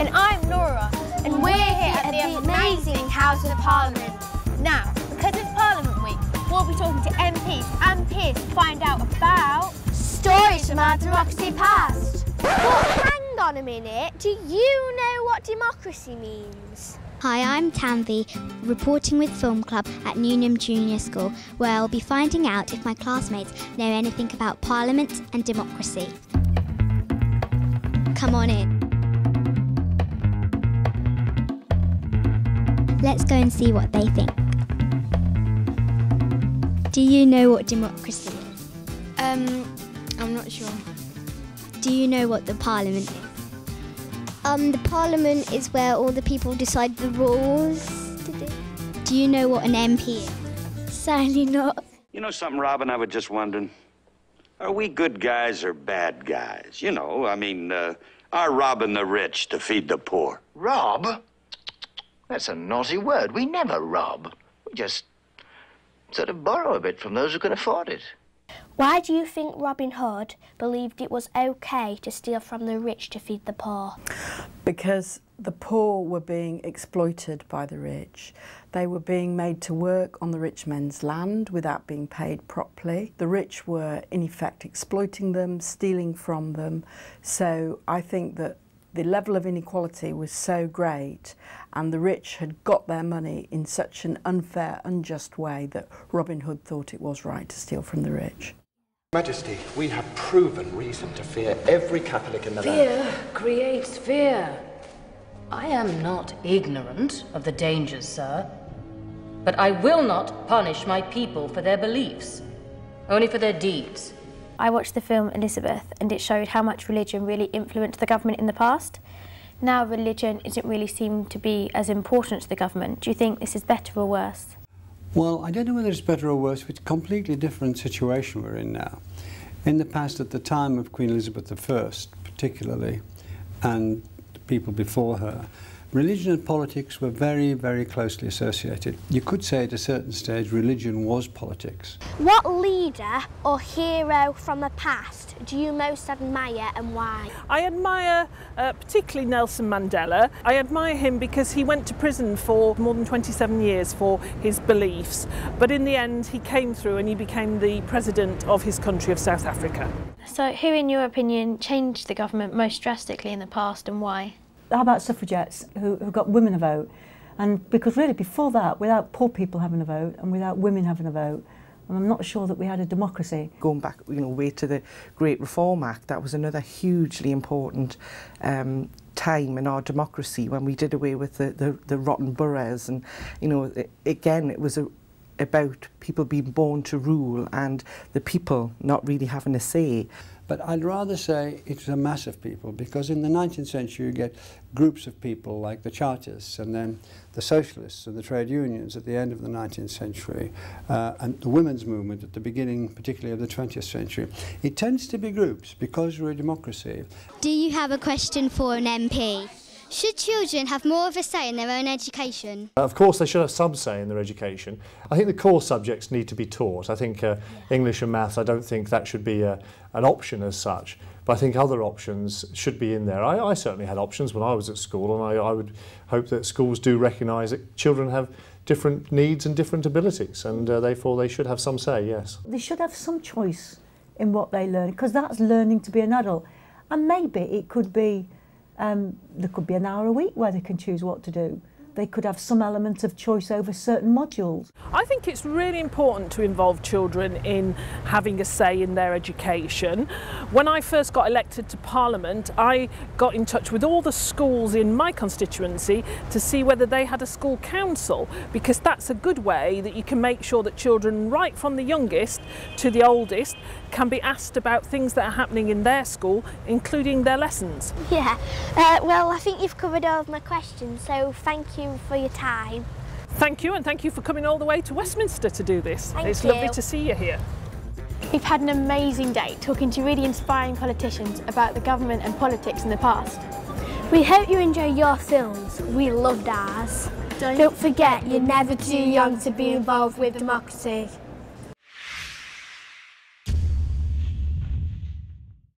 And I'm Laura. And we're, we're here at, at the, the amazing, amazing House of Parliament. Now, because it's Parliament Week, we'll be talking to MPs and peers to find out about... Stories from our democracy past. Well, hang on a minute. Do you know what democracy means? Hi, I'm Tanvi, reporting with Film Club at Newnham Junior School, where I'll be finding out if my classmates know anything about Parliament and democracy. Come on in. Let's go and see what they think. Do you know what democracy is? Um, I'm not sure. Do you know what the Parliament is? Um, the Parliament is where all the people decide the rules do. Do you know what an MP is? Sadly not. You know something, Robin? I was just wondering. Are we good guys or bad guys? You know, I mean, uh, are robbing the rich to feed the poor? Rob? That's a naughty word. We never rob. We just sort of borrow a bit from those who can afford it. Why do you think Robin Hood believed it was okay to steal from the rich to feed the poor? Because the poor were being exploited by the rich. They were being made to work on the rich men's land without being paid properly. The rich were, in effect, exploiting them, stealing from them. So I think that the level of inequality was so great and the rich had got their money in such an unfair, unjust way that Robin Hood thought it was right to steal from the rich. Majesty, we have proven reason to fear every Catholic in the fear land. Fear creates fear. I am not ignorant of the dangers, sir. But I will not punish my people for their beliefs, only for their deeds. I watched the film Elizabeth and it showed how much religion really influenced the government in the past. Now religion isn't really seen to be as important to the government. Do you think this is better or worse? Well, I don't know whether it's better or worse. It's a completely different situation we're in now. In the past, at the time of Queen Elizabeth I, particularly, and the people before her, religion and politics were very, very closely associated. You could say at a certain stage religion was politics. What leader or hero from the past do you most admire and why? I admire uh, particularly Nelson Mandela. I admire him because he went to prison for more than 27 years for his beliefs, but in the end he came through and he became the president of his country of South Africa. So who in your opinion changed the government most drastically in the past and why? how about suffragettes who, who got women a vote? And because really before that, without poor people having a vote and without women having a vote, and I'm not sure that we had a democracy. Going back, you know, way to the Great Reform Act, that was another hugely important um, time in our democracy when we did away with the, the, the rotten boroughs and you know it, again it was a, about people being born to rule and the people not really having a say. But I'd rather say it's a mass of people because in the 19th century you get groups of people like the Chartists and then the Socialists and the trade unions at the end of the 19th century uh, and the women's movement at the beginning particularly of the 20th century. It tends to be groups because we're a democracy. Do you have a question for an MP? Should children have more of a say in their own education? Uh, of course, they should have some say in their education. I think the core subjects need to be taught. I think uh, English and maths, I don't think that should be a, an option as such. But I think other options should be in there. I, I certainly had options when I was at school, and I, I would hope that schools do recognise that children have different needs and different abilities, and uh, therefore they should have some say, yes. They should have some choice in what they learn, because that's learning to be an adult. And maybe it could be um, there could be an hour a week where they can choose what to do. They could have some element of choice over certain modules. I think it's really important to involve children in having a say in their education. When I first got elected to Parliament, I got in touch with all the schools in my constituency to see whether they had a school council, because that's a good way that you can make sure that children, right from the youngest to the oldest, can be asked about things that are happening in their school, including their lessons. Yeah, uh, well, I think you've covered all of my questions, so thank you for your time. Thank you, and thank you for coming all the way to Westminster to do this. Thank it's you. lovely to see you here. We've had an amazing day talking to really inspiring politicians about the government and politics in the past. We hope you enjoy your films. We loved ours. Don't, Don't forget, you're never too young to be involved with democracy.